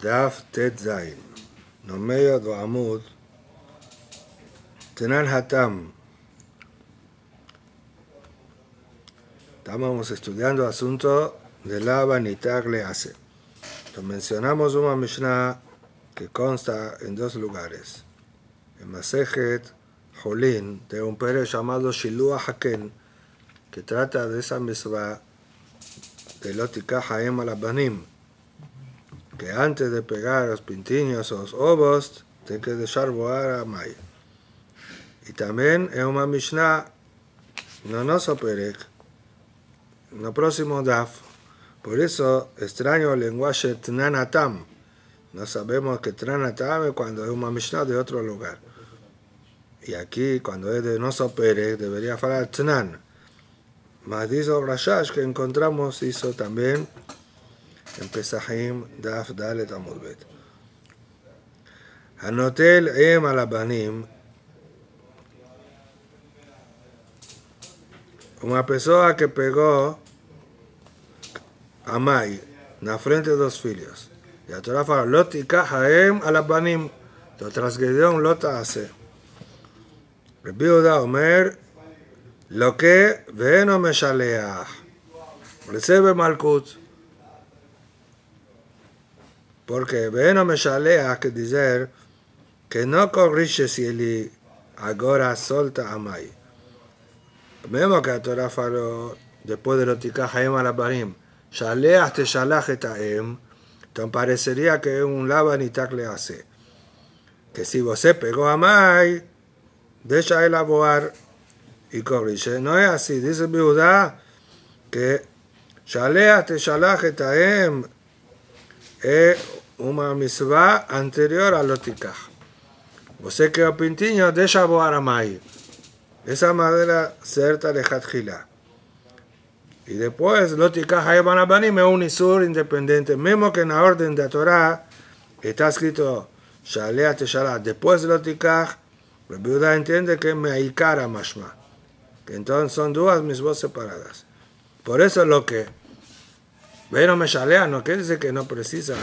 Daf Tet no medio do Amud, Tenan Hatam. Estábamos estudiando asunto de lava ni tagle hace. mencionamos una Mishnah que consta en dos lugares. En Masejet Jolín, de un pere llamado Shilua Haken, que trata de esa misma de Lotika Haem Alabanim, que antes de pegar los pintiños o los ovos, tiene que dejar voar a May. Y también en una Mishnah, no nos perek, el próximo DAF, por eso extraño el lenguaje Tnanatam. No sabemos que Tnanatam es cuando es una Mishnah de otro lugar. Y aquí, cuando es de no perek, debería hablar Tnan. Mas dice Rashash que encontramos hizo también en Pesachim Daf Dalet Amud Bet. Anotel Em Alabanim una persona que pegó a Mai na frente de dos filhos. Y a Torah fala, Lotika Haem Alabanim, lo transgredió un lota hace. Rabbi Uda Omer, lo que ואינו משלח. רצה malkut. Porque ven a que dizer que no corrige si ele agora solta a Mai. Mesmo que a Torá después de lo Haem al Shaleach te shalaje Entonces parecería que es un um labanitak le hace. Que si vos pegó a Mai, deja el aboar y e corrige. No es así. Dice Biudá que Shaleach te shalaje haem es una misvá anterior a lotikah. Você que o pintinho deixa a mai. Esa madera certa de Hatjila. Y después, lotikah haem anabanim es un isur independiente. Mismo que en la orden de la Torah está escrito Shalea te shalach. Después de lotikah, Biudá entiende que es meikara mashma. Que entonces son dos mismos separadas. Por eso lo que Pero me chalea no quiere decir que no precisa.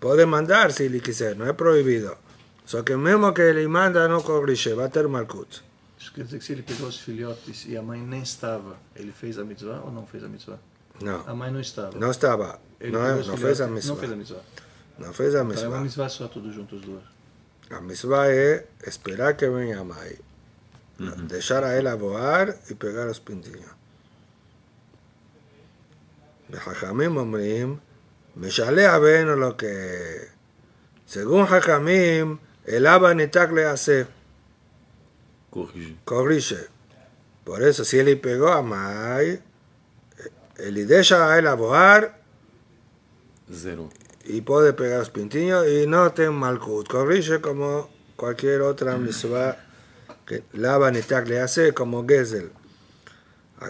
Puede mandar si le quiser, no es prohibido. Só que mesmo que ele manda, não corrige, vai ter malkut. Isso quer dizer que se ele pegou os filhotes e a mãe nem estava, ele fez a mitzvah ou não fez a mitzvah? Não. A mãe não estava. Não estava. Ele Não, não fez a mitzvah. Não fez a mitzvah. Não fez a Então é uma mitzvah. mitzvah só, tudo junto os dois. A mitzvah é esperar que venha a mãe. Deixar a ela voar e pegar os pintinhos. וחכמים אומרים, משלח ואינו לו que según חכמים, el aba ניתק להיעשה, Corrige. corrige. Por eso, si él pegó a Mai, él deja a él a voar Zero. y puede pegar los pintillos y no ten malkut. Corrige como cualquier otra mitzvah que lava nitak le hace como Gezel.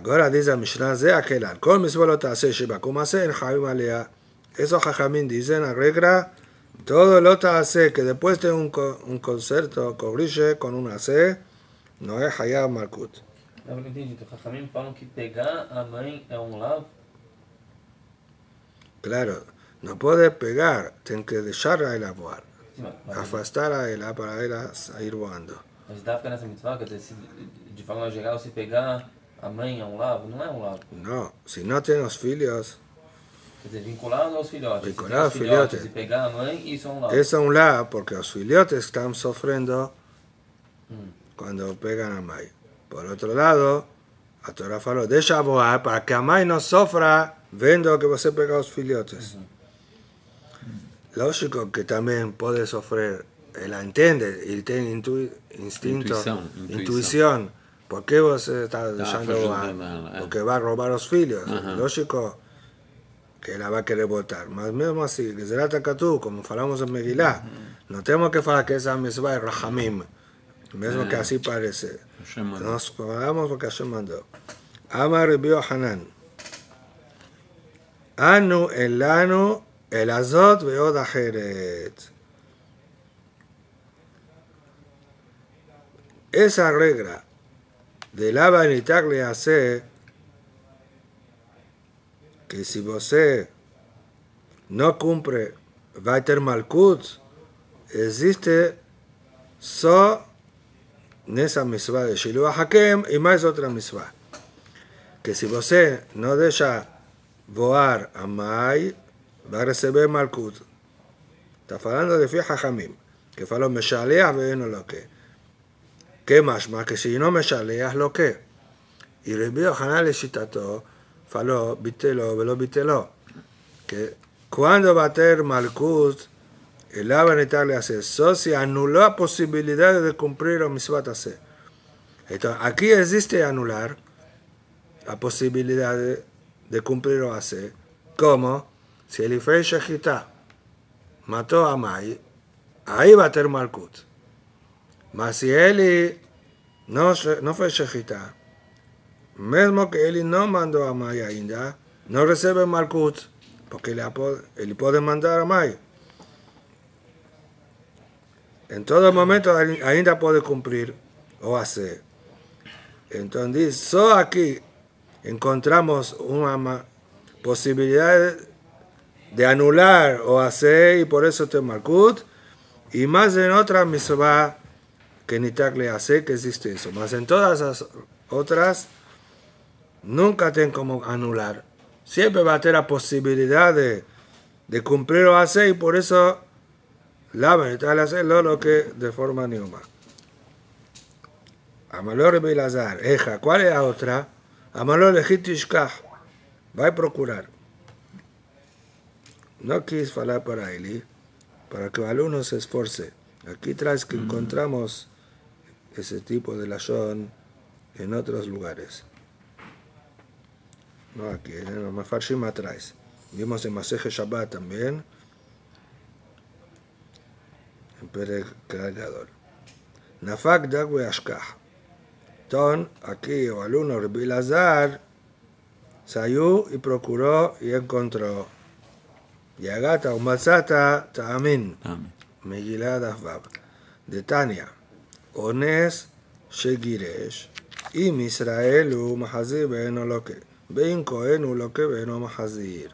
Ahora dice el Mishnah Zeh Akelan, Kol Misbalot Aseh Shebakum Aseh En Javim Alea. Esos Jajamín dicen, arregla todo lo Aseh, que después de un, un concierto cobriche con un Aseh, no es Hayab Malkut. Eu não entendi, então Jajamín falam que pegar a mãe é um lavo? Claro, no puede pegar, tiene que dejarla a ela voar. Afastar a ela para ela sair voando. Mas pues dá para nessa mitzvah, quer dizer, de forma geral, se pegar a mãe é um lavo? Não é um lavo. No, si no tiene los filhos, Quer dizer, vinculado aos filhotes. Vinculado se tem aos os filhotes filhotes. e pegar a mãe, isso é um lavo. es un la, porque los filhotes están sufriendo Hum. cuando pegan a Mai. Por otro lado, a Torah falou, deixa voar para que a Mai no sofra vendo que você pega os filhotes. Lógico que también puede sofrer, él entende, él tiene intu- instinto, Intuição, intuição. intuición. ¿Por qué você está Tá deixando fugindo voar? dela, é. Porque va a robar los filhos. Ajá. Lógico que ela vai querer voltar. Mas mesmo assim, Gezerat Akatu, como falamos en Megillah, no temos que falar que esa mitzvah é Rahamim. Mesmo que assim parece. Nós falamos porque Hashem mandou. Amar Rabbi Yohanan. Anu elanu el azot veod acheret. Esa regla de lava le hace que si você no cumple Vaiter Malkut existe só nessa mitzvah de Shilu Hakem e mais outra mitzvah. Que se você não deixa voar a Mai, vai receber Malkut. Está falando de Fi Hachamim, que falou Meshaleach veeno lo que. Que não Meshaleach lo que. E Rebbe Yohanan Leshitato falou Bitelo velo Bitelo. Que quando bater Malkut, el Abba le hace socia anuló la posibilidad de cumplir mitzvah hacer. Entonces, aquí existe anular la posibilidad de, de cumplir o hacer. ¿Cómo? Si el Ifei Shechita mató a Mai, ahí va a tener Malkut. Mas si él no, no fue Shechita, mismo que él no mandó a Mai ainda, no recibe Malkut, porque él, él puede mandar a Mai. En todo momento ainda puede cumplir o hacer. Entonces, solo aquí encontramos una posibilidad de anular o hacer y por eso te marcut y más en otra misma que ni le hace que existe eso. Más en todas las otras nunca ten como anular. Siempre va a tener la posibilidad de, de cumplir o hacer y por eso la verdad hacerlo lo que de forma neuma. Amalor Belazar, Eja, ¿cuál es la otra? Amalor Lejitishkah, va a procurar. No quis hablar para él, para que el alumno se esforce. Aquí traes que encontramos ese tipo de layón en otros lugares. No aquí, en ¿eh? los Mafarshim atrás. Vimos en Maseje Shabbat también. En Pérez Cargador. Nafak Dagwe Ashkah. Ton, aquí, o alumno Bilazar, Sayú y procuró y encontró. Yagata Umazata Taamin. Megilad Afab. De Tania. Ones Shegiresh. אם ישראל הוא מחזיר ואינו לוקה, ואם כהן הוא לוקה ואינו מחזיר.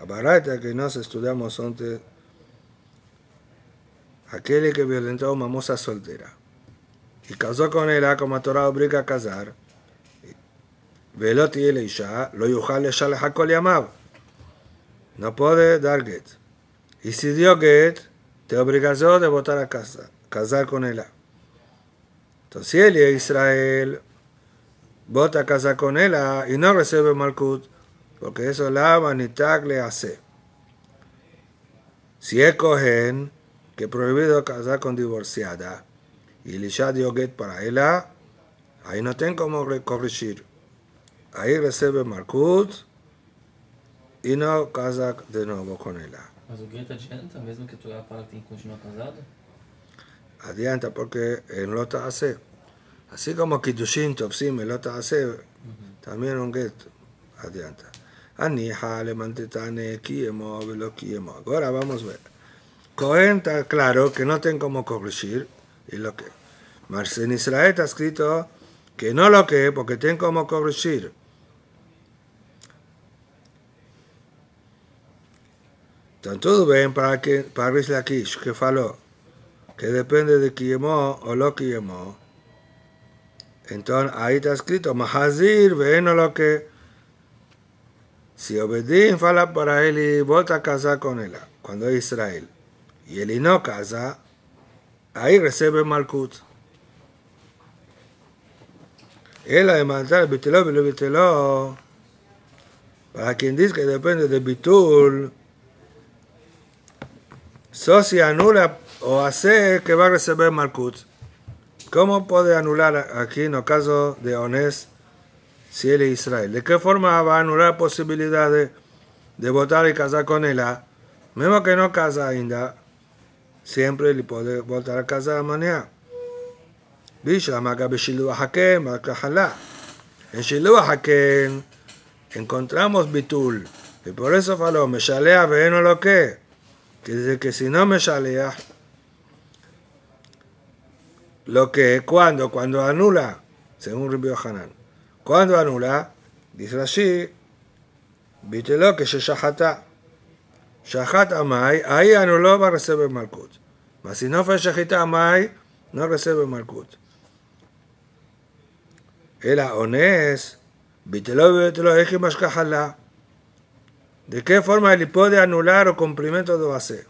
Abarata que nos estudiamos antes aquel que violentó a una moza soltera y casó con ella como a Torah obliga a casar, veloti el isha, lo yuhal le shal hakol yamav. No puede dar get. Y si dio get, te obligación de votar a casa, casar con ella. Entonces, si él es Israel, vota a casar con ella y no recibe malkut, porque eso la vanidad le hace. Si es cohen, que prohibido casar con divorciada y Elisha dio get para ella, ahí no tengo como corregir. Ahí recibe Markut y no casa de nuevo con ella. Mas o adianta, mesmo que tu fala que tem que continuar casado? Adianta porque en lota hace. Así como Kiddushin, Topsim, lota hace, también un get adianta. Anija, le mantetane, kiemo, velo kiemo. Ahora vamos a ver. Cohen está claro que no tengo como corregir, y lo que. Mas en Israel está escrito que no lo que, porque tengo como corregir. Todo bien para que para Rish Lakish, que faló, que depende de Kiyemo o lo Kiyemo. Entonces, ahí está escrito, Mahazir, ven lo que. Si Obedín fala para él y volta a casar con él, cuando es Israel y él no casa, ahí recibe Malkut. Él además el Bitelo, Bitelo, Bitelo, para quien dice que depende de Bitul, si anula o hace que va a recibir Malkut. ¿Cómo puede anular aquí en el caso de Onés si él es Israel? ¿De qué forma va a anular la posibilidad de, de votar y casar con él? Mismo que no casa ainda, siempre le puede voltar a casa Hakem, Akahala. En Shilu Hakem encontramos Bitul. Y por eso faló, me shalea, no lo que. Que dice que si no me shalea, lo que, cuando, cuando anula, según Ribio Hanan, cuando anula, dice así, vítelo que se shahata. Shahat Amai, ahí anuló, va a recibir Malkut. Mas si no fue Shahit Amai, no recibe Malkut. El Mashkahala. ¿De qué forma él puede anular o cumplimiento de base?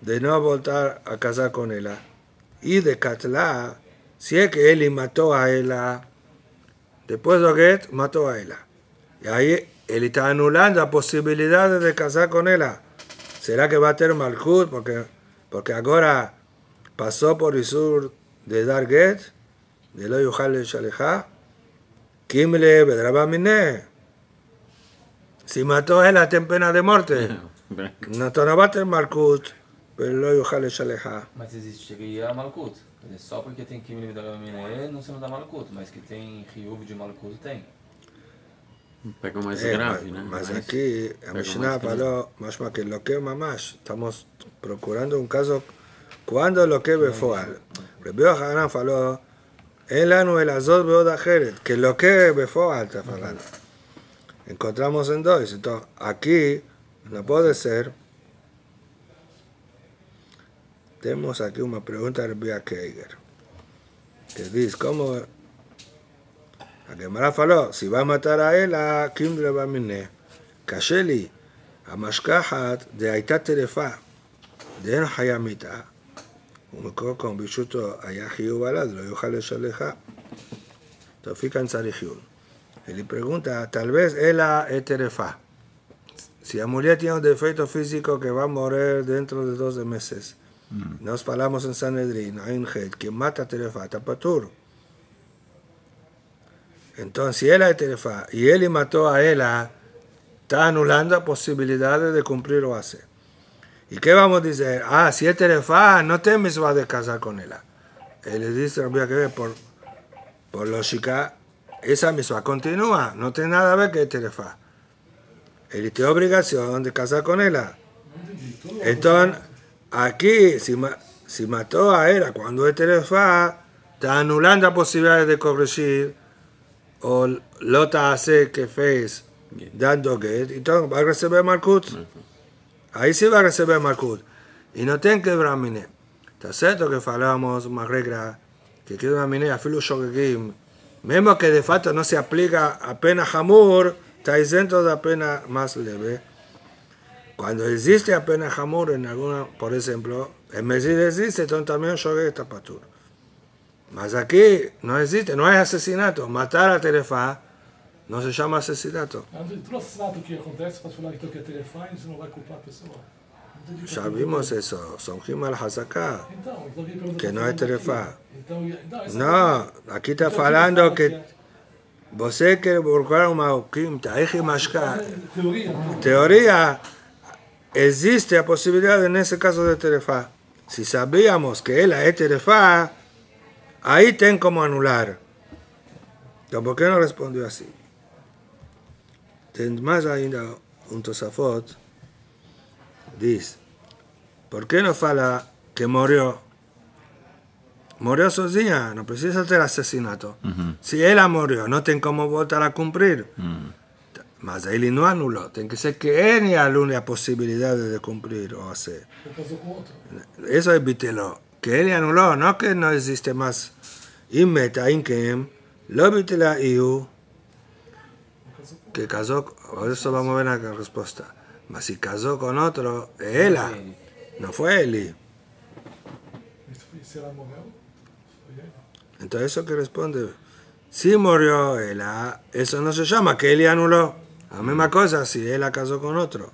De no voltar a casar con ella. Y de Katla, si es que él mató a ella, después de Get, mató a ella. Y ahí él está anulando la posibilidad de casar con ella. ¿Será que va a tener Malkut? Porque, porque ahora pasó por Isur de dar Get, de lo Yuhal Shaleja, Kimle Bedraba Miné. Si mató a él, tiene pena de muerte. No, no va a tener Malkut, pero lo Yuhal Shaleja. Mas existiria a Malkut. Quer dizer, Só porque tem Kim Miné não se não dá Malkut, mas que tem Ryuv de Malkut tem. Pega mais Eh, grave, ma- né? Mas Mais- aquí, a pega Mishnah más grave. faló, más más que lo que mamash, estamos procurando un caso cuando lo que befoal. Rebeo Hanan faló, el anu el azot beod ajeret, que lo que befoal está falando. Encontramos en dos, entonces aquí no puede ser. Tenemos aquí una pregunta de Rebeo Keiger, que dice, ¿cómo la Gemara faló, si va a matar a él, a Kim le va a miné. קשה לי, המשכחת דהייתה טרפה, דהן חיה מיתה, ומקור קומבישותו היה חיוב עליו, לא יוכל לשלחה. Tofican Sarihiul. Y le pregunta, tal vez ella es terefa. Si la mujer tiene un defecto físico que va a morir dentro de 12 meses, nos falamos en Sanedrin, jet que mata a terefa, está patur. Entonces, si ella es terefa y él mató a ella, está anulando posibilidades de cumplir o hacer. ¿Y qué vamos a decir? Ah, si es terefa, no te va de casar con ella. Él le dice, había que por, por lógica, esa misma continúa, no tiene nada a ver que es. Él tiene obligación de casar con ella. Entonces, aquí, si, ma- si mató a ella cuando es terefa, está anulando posibilidades de corregir o lota hace que fez dando get, entonces va a recibir Malkut. Ahí sí va a recibir Malkut. Y no tiene que Brahmine. Está cierto que falamos una regla que que Brahmine a filo shogegim, mismo que de facto no se aplica a pena hamur, está exento de pena más leve. Cuando existe a pena hamur en alguna, por ejemplo, en Mesíd existe, entonces también shogeg está patur. Mas aquí no existe, no hay asesinato. Matar a Terefa não se chama assassinato. Todo assassinato que acontece, pode falar então que é telefone, você não vai culpar a pessoa. Não entendi Já por quê. vimos isso. Somjim al Hazaká. Que tá não é falando telefone. aqui. Então, e- não, essa- Não, aqui está fala que é você quer procurar uma Ukim, Taich Mashka. Teoria, existe a possibilidade nesse caso de Terefa. Se sabíamos que ela é Terefa, aí tem como anular. Por que não respondeu assim? Tem mais ainda um Tosafot, diz, por que não fala que morreu? Morreu sozinha, não precisa ter assassinato. Se ela morreu, não tem como voltar a cumprir. Mas ele não anulou. Tem que ser que ele anule a possibilidade de cumprir ou hacer. Eso es bitelo. Que él anuló, no que no existe más. Y meta inkem, lo bitela iu, que casó, por eso vamos a ver la respuesta. Mas si casó con otro, ella, no fue Eli. Ele. Entonces eso que responde, si murió ella, eso no se llama que Eli anuló. La misma cosa si ella casó con otro.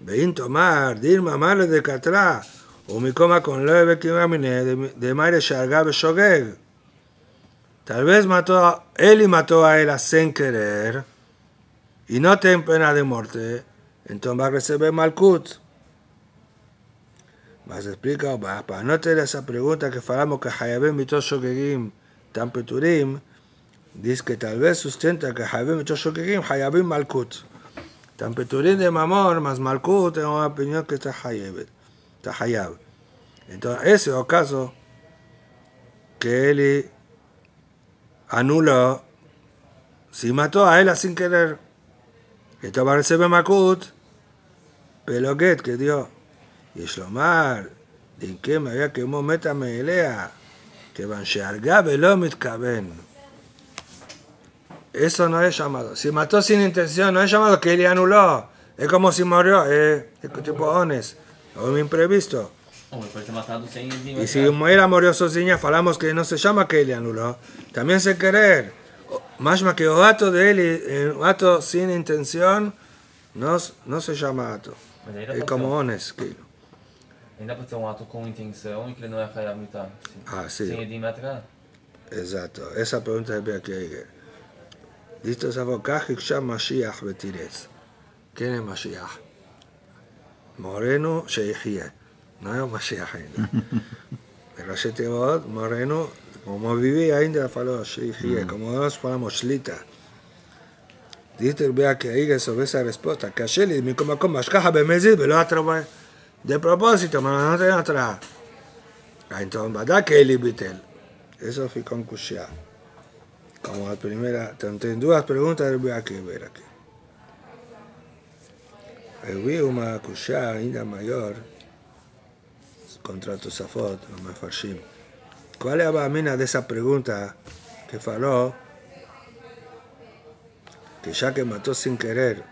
Vein tomar, dir mamá de catra, o mi coma con leve que de madre sharga shogeg. Tal vez mató, a- Eli mató a ella sin querer y no tiene pena de muerte, entonces va a recibir malkut. Mas explica, para no tener esa pregunta que falamos que Hayabim mitos shogegim tan peturim, dice que tal vez sustenta que Hayabim shogegim, Hayabim malkut. Tan peturim de mamón, más malkut, es una opinión que está Hayabit, está Hayab. Entonces, ese es el caso que él anuló, si mató a él sin querer, esto recibir malkut, Peloquet que dio. Y Shlomar, ¿en qué me había que meta me elea? Que van shearga velo mitkaben. Eso no es llamado. Si mató sin intención, no es llamado que él anuló. Es como si murió, es, es tipo ones, o un imprevisto. Y si muera murió sozinha, falamos que no se llama que él anuló. También se querer. Más que o ato de él, eh, un ato sin intención, no, no se llama ato. Es como ones, um- ainda pode ter um ato com intenção e que ele não é Hayav Mitar. Ah, sim. Sem Edim Matra. Exacto. Esa pregunta es aquí. Listo, Sabo, Kajiksha Mashiach Betirez. ¿Quién es Mashiach? Moreno Sheikhie. No es Mashiach ainda. Pero ese Tebot, Moreno, como vivía ainda, faló Sheikhie, como nos falamos Shlita. Dice vea que ahí sobre esa respuesta. Que Asheli, mi como como Ashkaha Bemezid, pero atrás de propósito, pero no te atrás. Entonces, ¿verdad que él Bitel? Eso fue con Kushia. Como la primera, tanto en dudas preguntas voy a que ver aquí. Vi una Kushia ainda mayor contra Tosafot, no me farshim. ¿Cuál es la mina de esa pregunta que faló que ya que mató sin querer?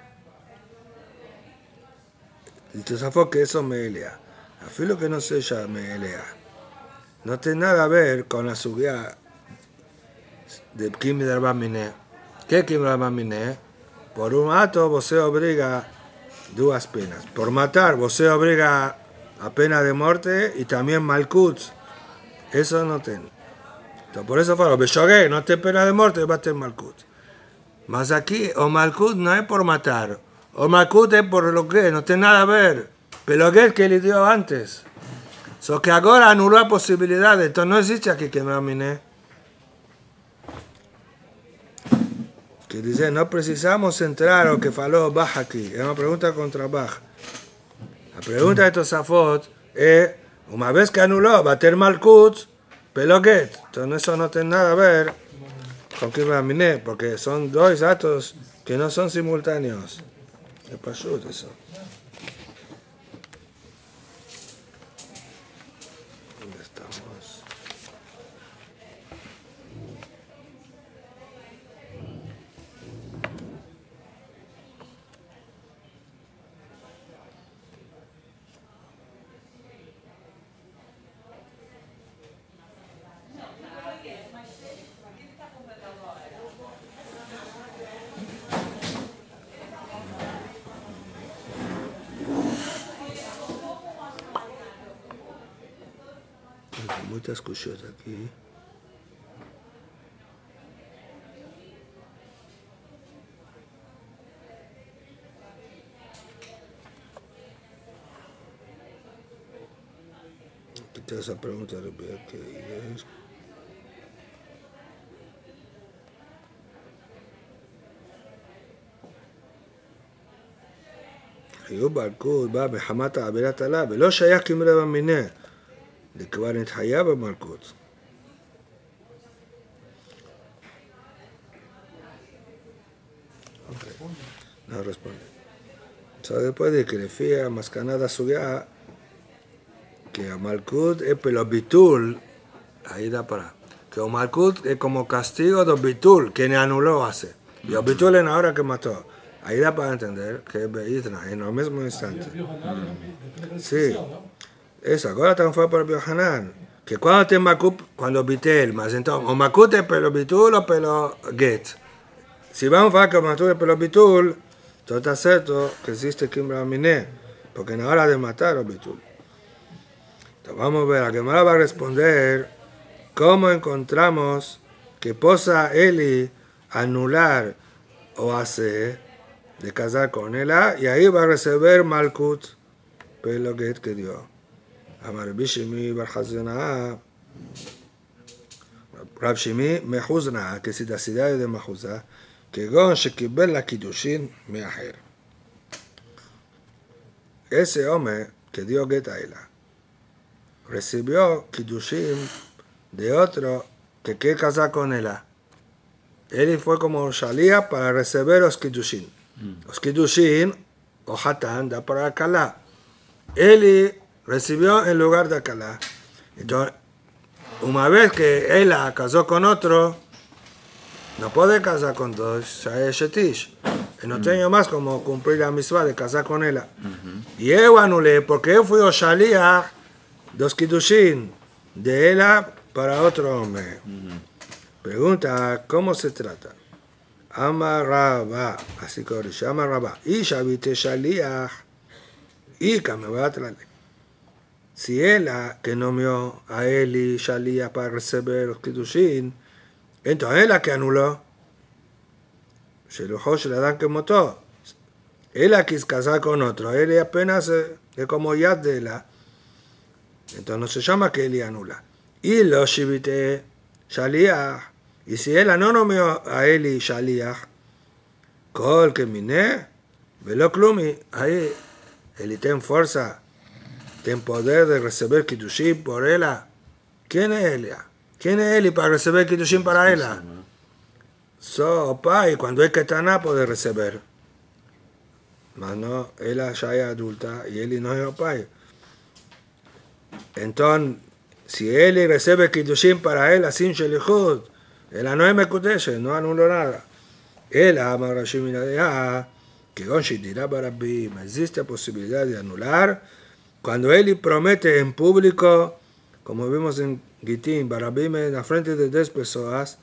Y Tosafot que eso me elea. Afilo que no sé ya me elea. No tiene nada a ver con la subida de Kim Miné. ¿Qué Kim Miné? Por un acto, vos obliga dos penas. Por matar, vos obliga a pena de muerte y también Malkut. Eso no tiene. Entonces, por eso fue, Beshogué, no te pena de muerte, va a tener Malkut. Mas aquí, o Malkut no es por matar, o Malkut es por lo que, no tiene nada a ver. Pero que que le dio antes. So que ahora anuló la posibilidad, entonces no existe aquí que me aminé. Que dice, no precisamos entrar o que faló Bach aquí. Es una pregunta contra Bach. La pregunta de Tosafot es, una vez que anuló, tener Malkut, Peloquet. Entonces eso no tiene nada a ver con que me aminé, porque son dos datos que no son simultáneos. Es eso. tasku się taki. Te essa pergunta do Beck aí. חיוב האלכוהול בא מחמת עבירת עלה ולא שייך כמרבע מיניה זה כבר נתחייב במלכות. No responde. So, después de que le fía mascanada suya, que a Malkut es pelo bitul, ahí da para. Que o Malkut es como castigo de bitul, que ne anuló hace. Y o bitul en ahora que mató. Ahí da para entender que es Beidna, en el mismo instante. Sí. Eso, también fue por Biohanan. Que cuando te Makut, cuando Bitel, más entonces, o Makut es pelo bitul o pelo get. Si vamos a ver que Makut es pelo bitul, todo está cierto que existe Kimbra Miné, porque la hora de matar o bitul. Entonces vamos a ver, a Gemara va a responder cómo encontramos que posa Eli anular o hacer de casar con ella y ahí va a recibir Malkut, pelo get que dio. אמר רבי שמי בר חזנה, רב שמי מחוזנה, כסידסידאי דמחוזה, כגון שקיבל לקידושין מאחר. Ese hombre que dio get a ella recibió kiddushin de otro que quiere casar con ella. Él fue como shalía para recibir los kiddushin. Los kiddushin o Hatán da para Kalá. Eli recibió en lugar de Kalá. Entonces, una vez que ella casó con otro, no puede casar con dos, no tengo más como cumplir la misma de casar con ella. Y yo anulé porque yo fui Oshaliah dos Kiddushin de ella para otro hombre. Pregunta, ¿cómo se trata? Amaraba, así que Amaraba, y Shabite Shaliach, y me voy si él ha, que nomeó a Eli y Shalía para recibir los Kiddushin, entonces él ha que anuló. Shelujo Sheladán que mató. Él ha quis casar con otro. Él apenas eh, es como Yad de la. Entonces no se llama que Eli anula. Y lo Shivite Shaliah. Y si él no nomeó a Eli y Shaliah, Col que miné, velo Klumi, ahí, Eli ten fuerza tiene poder de recibir kitushin por ella. ¿Quién es ella? ¿Quién es Eli para recibir kitushin para ella? So, pai, cuando es ketana puede recibir. Mas no, ella ya es adulta y él no es pai. Entonces, si él recibe kiddushin para él, sin shelichut, él no es mekudeshe, no anuló nada. Él ama Rashim que con dirá para existe posibilidad de anular cuando él promete en público, como vimos en Gitín, Barabim en la frente de 10 personas,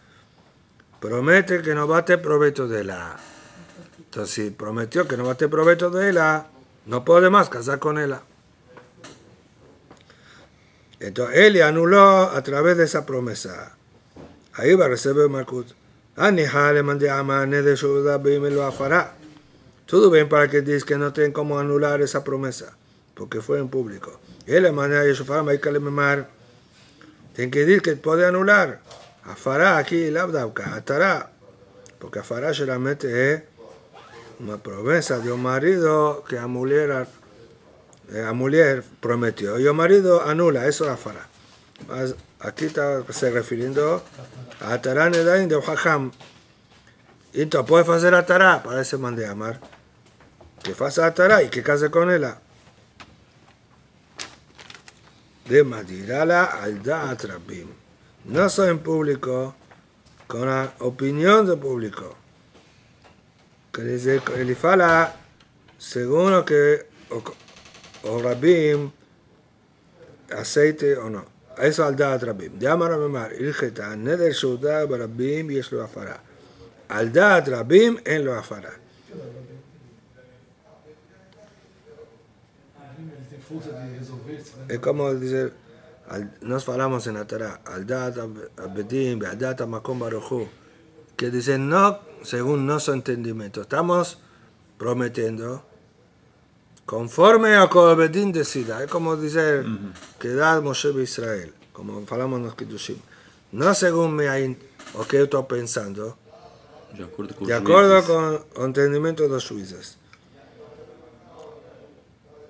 promete que no va a tener provecho de la. Entonces, si prometió que no va a tener provecho de la, no puede más casar con ella. Entonces, él anuló a través de esa promesa. Ahí va a recibir Malkut. le mandé de. Todo bien para que diga que no tienen cómo anular esa promesa, porque fue en público. Él le mandé a Yeshua, me mar. Tiene que decir que puede anular. Afará aquí, labdavka, atará. Porque afará solamente es una promesa de un marido que a mujer, a mujer prometió. Y el marido anula, eso es afará. Aquí está se refiriendo a atará nedain de Ojajam. Y entonces puede hacer atará, para ese man de amar. Que faça atará y que case con ella. De Madirala al Da'at Rabim no soy en público, con la opinión del público. Que dice el fala, según lo que o, o rabim, aceite o no. Eso al da'at rabim. De amar amar, ilgeta, neder shuda barabim y es lo afara. Al da'at rabim en lo afara. Es como dice, nos falamos en la Torah, al dat abedim, al dat makom baruchu, que dicen no según nuestro entendimiento. Estamos prometiendo conforme a que Bedín decida. Es como dice que da Moshe Israel, como falamos en los Kiddushim. No según me hay, o que yo estoy pensando, De acuerdo con el entendimiento de los jueces.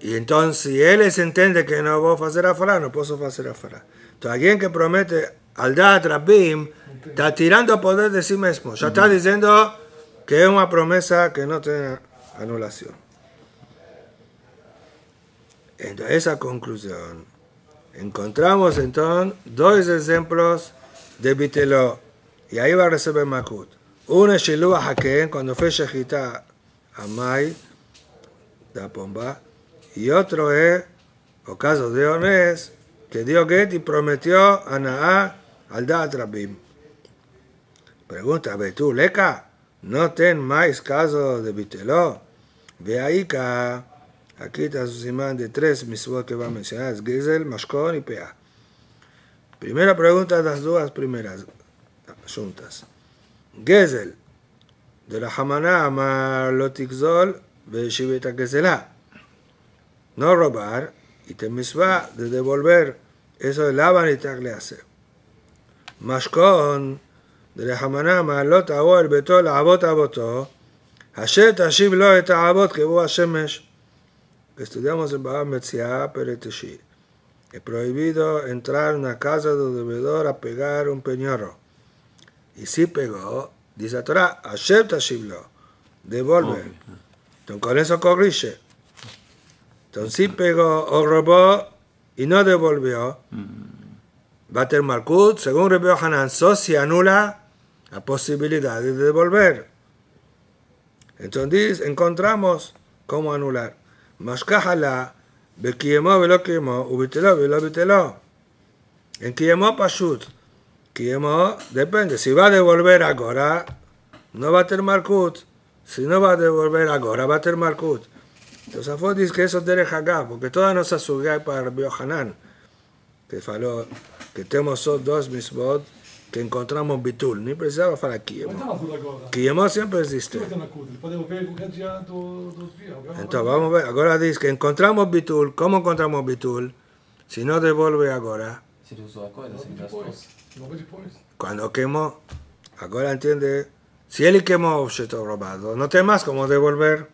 Y entonces, si él se entiende que no voy a hacer afuera, no puedo hacer afuera. Entonces, alguien que promete al Da'at Rabim, está tirando poder de sí mismo. Ya está diciendo que es una promesa que no tiene anulación. Entonces, esa conclusión. Encontramos entonces dos ejemplos de Bitelo. Y ahí va a recibir Makut. Uno es Shilu Haken, cuando fue Shechita a Mai, da Pomba. Y otro es, o caso de Onés, que dio Get y prometió a Naá al Da'at Rabim. Pregunta, ¿ve tú, Leca? ¿No ten más caso de Bitelo? Ve ahí que aquí está su simán de tres misbot que va a mencionar, es Gizel, Mashkon y Pea. Primera pregunta, las dos primeras juntas. Gezel, de la Hamaná, Amar Lotikzol, Beshiveta Gezelá no robar y te misva de devolver eso de lavan y tagle hace. Mashkon de la hamanama lo tawor beto la abot aboto asher tashiv lo et abot que shemesh estudiamos en Baba Metzia Pereteshi es prohibido entrar en una casa del deudor a pegar un peñorro y si pegó dice la Torah asher tashiv lo Obvio. Entonces con eso corrige. Entonces si pegó o robó y no devolvió, va a tener Malkut, según Rebbe Hanan, se anula la posibilidad de devolver. Entonces encontramos cómo anular. Mashkahala, bekiyemo velo kiyemo, ubitelo velo bitelo. En kiyemo pashut. Kiyemo depende. Si va a devolver ahora, no va a tener Malkut. Si no va a devolver ahora, va a tener Malkut. Entonces Afod dice que eso es Derech Hagá, porque toda nuestra subida para Rabbi Hanan, que faló que tenemos dos misbot que encontramos bitul, nem precisava falar agora. Kiyemo sempre existe. Então vamos ver, agora diz que encontramos bitul, como encontramos bitul? Se não devolve agora, Se ele usou a coisa, se. Depois. Devolver depois. quando queimou, agora entende, se ele queimou o objeto roubado, não tem mais como devolver.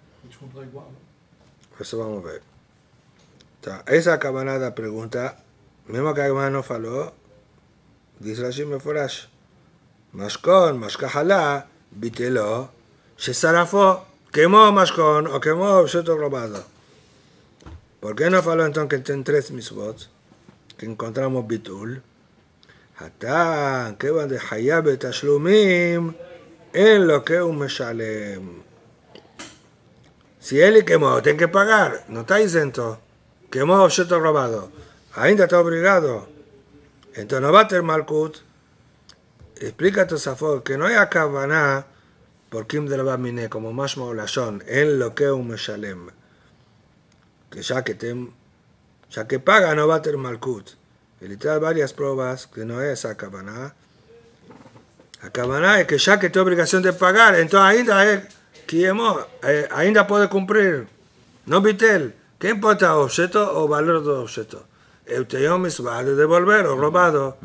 Eso vamos a ver. Tá. esa é pregunta, cabana da pergunta. Mesmo que a irmã falou, diz Rashi Meforash. משכון, משכחלה, ביטלו, ששרפו, quemó משכון o quemó objeto robado. ¿Por qué no faló entonces que en tres misbot que encontramos bitul? Hatán, que van de Hayab Tashlumim en lo que un meshalem. Si él quemó, tiene que pagar. No está diciendo, quemó objeto robado. Ainda está obligado. Entonces no va a tener Malkut. Explica Tosafot que no hay acabana por Kim de la Mine, como más Lashon, en lo que un Meshalem. Que ya que, tem, ya que paga no va a tener Malkut. Y le trae varias pruebas que no es acabana. Acabana es que ya que tiene obligación de pagar, entonces ainda es quemó, eh, ainda puede cumplir. No bitel. ¿Qué importa objeto o valor del objeto? El teo misma de devolver o robado.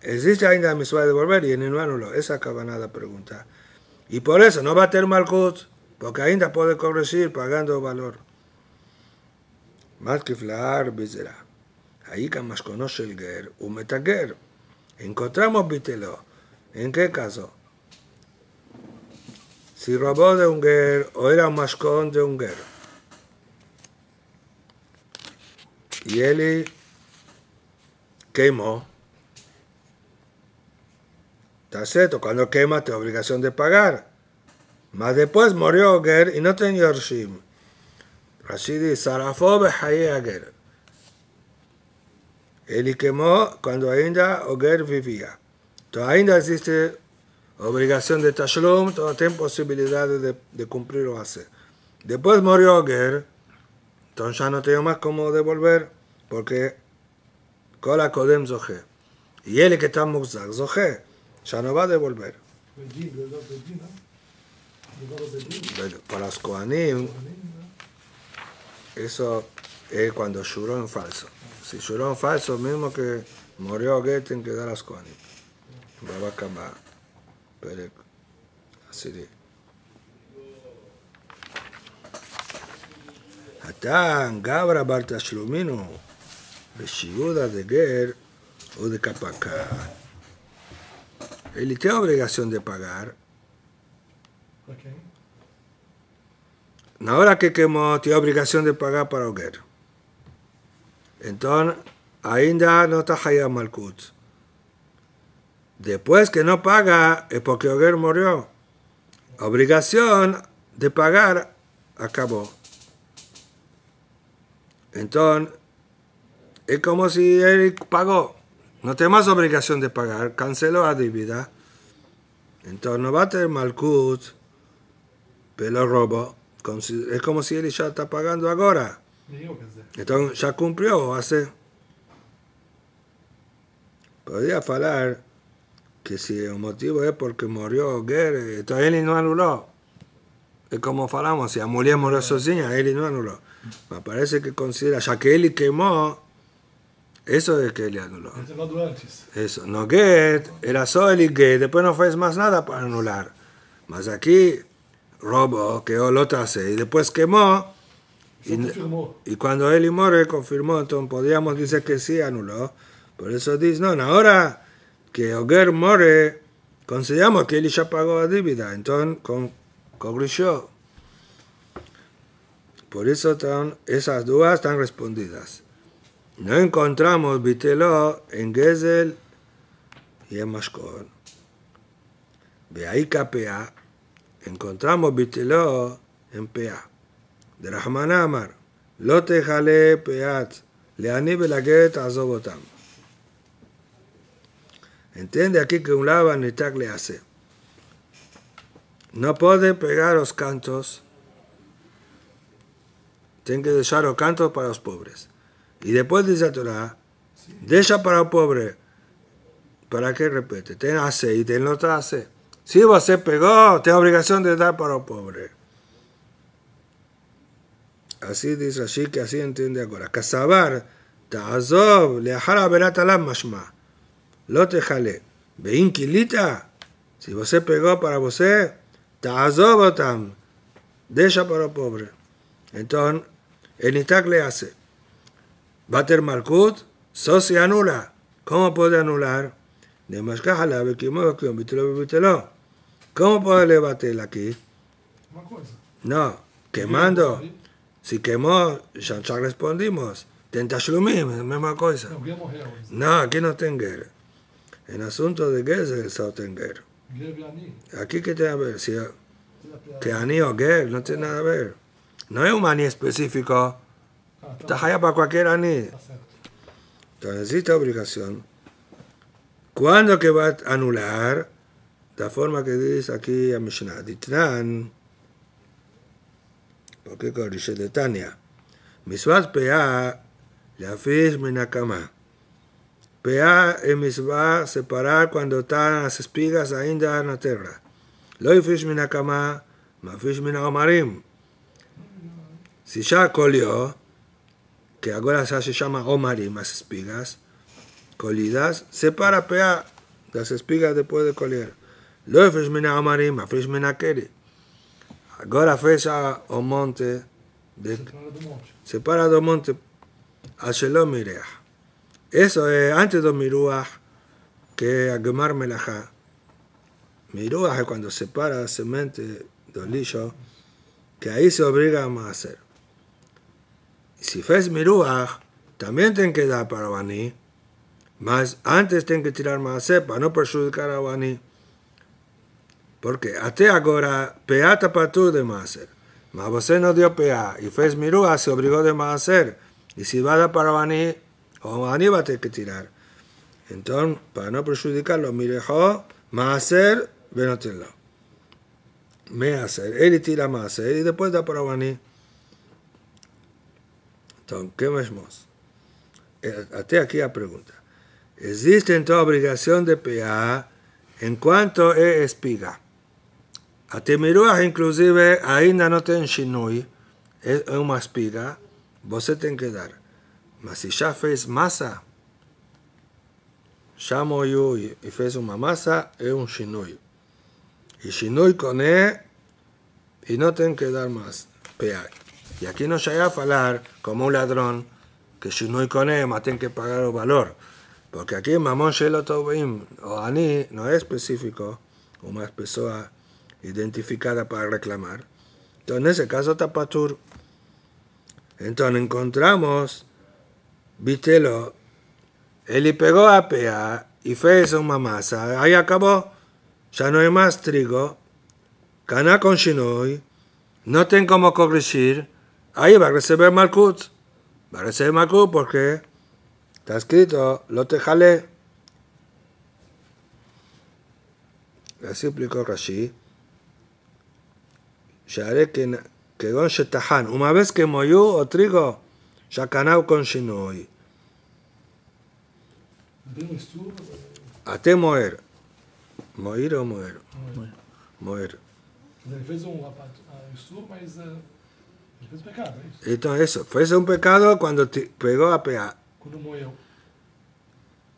Existe ainda misma de devolver y en el anulo. Esa acaba la pregunta. Y por eso no va a tener malkut, porque ainda puede corregir pagando valor. Más que flar, bizera. Ahí que más conoce el ger, un metager. Encontramos bitelo. ¿En qué caso? Si robó de un ger o era un mascón de un ger. Y él quemó. Está cierto, cuando quema te obligación de pagar. Mas después murió Ger y no tenía Yorshim. Rashi dice, Sarafó behaye a Ger. Él quemó cuando ainda Oger vivía. Entonces ainda existe obligación de Tashlum, todo tiene posibilidades de, de cumplir o hacer. Después murió Ger, entonces ya no tenía más cómo devolver, porque Kola Kodem Zohe. Y él que está Muzak, Zohe, ya no va a devolver. Para los Kohanim, eso es cuando juró en falso. Si juró en falso, mismo que murió Ger, tiene que dar a los Kohanim. Baba Kama, Böyle asili. Hatán, Gabra Bartashlomino, Beshiuda de Ger o de Capacá. Él tiene obligación de pagar. Okay. Ahora que quemó, tiene obligación de pagar para Oger. Entonces, ainda no está Hayam Malkut. Depois que não paga, é porque o guer morreu. A obrigação de pagar acabou. Então, é como se ele pagou. Não tem mais obrigação de pagar, cancelou a dívida. Então, não vai ter Malkut pelo roubo. como se- É como se ele já está pagando dizer. Então já cumpriu, hace. Podia falar que se o motivo é porque morreu o Ger, então ele não anulou. É como falamos, se a mulher morreu sozinha, ele não anulou. Mas parece que considera, já que ele queimou, isso é que anulado antes. Eso, no get, era só ele get, depois não fez mais nada para anular. Mas aqui, robo, que o outro hace, e depois queimou, Só confirmou. e quando ele morre, confirmou, então podíamos dizer que sim, anulou. Por isso diz, não, na hora que o Ger morre, consideramos que ele já pagou a dívida, então con, corrigiu. Por eso están, esas dudas están respondidas. No encontramos Bitelo en Gezel y en Mashkon. De ahí Pea, encontramos Bitelo en Pea. De Rahman Amar, Lo te jale Peat, Leani Belaget Azobotam. Entiende aquí que un lava Nitak le hace. No puede pegar los cantos. Tiene que dejar los cantos para los pobres. Y después dice Torah, deja para el pobre. ¿Para qué repite? Ten hace y ten otra hace. Si vos se pegó, tiene obligación de dar para el pobre. Así dice así que así entiende ahora. Casabar, ta'azov, verat alam mashma. Lo te jale. Vein kilita. Si vos se pegó para vos, ta'azov otam. Deja para el pobre. Entonces, el Itak le hace. Bater Malkut, so se anula. ¿Cómo puede anular? De Mashkajala, Bekimo, Bitelo, Bitelo. ¿Cómo puede bater aquí? No, quemando. Si quemó, ya, ya respondimos. Tenta Shlumim, es la misma cosa. No, aquí no tem guerra. En asunto de guerra. Guia Viani. Aquí que tiene a ver, si que Ani o Ger, no tiene nada a ver. No es un Ani específico. Está tá, allá para cualquier Ani. Entonces existe obligación. ¿Cuándo que va a anular? La forma que dice aquí a Mishnah. Ditran. Porque corrige de Tania. Misvat pea le afish minakama. Pea es misva separar cuando están las espigas ainda en la tierra. Lo yafish minakama, mafish minaomarim. Si ya colió, que ahora se llama omarim, las espigas, colidas, separa pea las espigas después de colir. Lo yafish minaomarim, mafish minakeri. Agora fecha o monte de separa do monte a Shelom. Eso es antes do Miruach, que a Gemar Melachá. Miruach es cuando separa semente del lillo, que ahí se obliga a hacer. Si fez Miruach, también tienen que dar para Bani, mas antes tienen que tirar más para no perjudicar a Bani. Porque até agora, PA está para tú de Maser. Mas você no dio PA y fez Miruach, se obligó de Maser. Y si va a dar para Bani, o Bani va a tener que tirar. Entonces, para no perjudicarlo, Mirejo, Maser, venótenlo. Me hacer. Él tira Maser y después da para Bani. Entonces, ¿qué vemos? Eh, Hasta aquí la pregunta. ¿Existe entonces obligación de PA en cuanto es espiga? Hasta Miruach, inclusive, ainda no tem shinui, es una espiga, você tem que dar. Mas si ya fez masa, ya movió y fez una masa, es un shinui. Y shinui con E, y no tem que dar más PA. Y aquí no llega a hablar como un ladrón, que shinui con E, mas tem que pagar el valor. Porque aquí Mamón Shelo Tovim, o Ani, no es específico, una persona identificada para reclamar. Entonces, en ese caso está patur. Entonces encontramos, Vitelo, Eli pegó a Pea y fue una masa. Ahí acabó. Ya no hay más trigo. Cana con Shinoi. No tengo cómo corregir. Ahí va a recibir Malkut. Va a recibir Malkut porque está escrito, lo te jalé. Así explicó Rashi. Share que, que Gon Shetahan. Una vez que moyó o trigo, ya canao con Shinoi. Até moer. Moir ou moer? Moer. ele fez um um estudo, mas eh, ele fez pecado, é isso? Então, eso. Fue un pecado cuando te pegó a pegar. Quando moeu.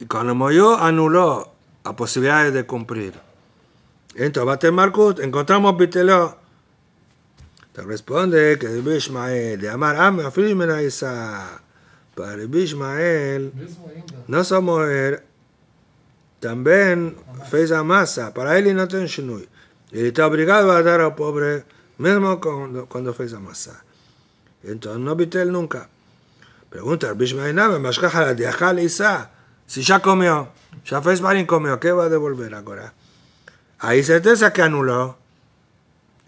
Y cuando moyó, anuló la posibilidad de cumplir. Entonces, Bater Marcut, encontramos Bitelo. Te responde que Rabbi Ishmael, de Amar Am, Afrish Menaisa. Para Rabbi Ishmael, Mesmo ainda. no só moer, também fez a massa. Para ele não tem shinui. Ele está obrigado a dar ao pobre, mesmo quando, quando fez a massa. entonces no bitel nunca. Pregunta, el Bishmainame, Mashkaha la diajal Isa, si ya comió, ya fez marín comió, ¿qué va a devolver ahora? Hay certeza que anuló,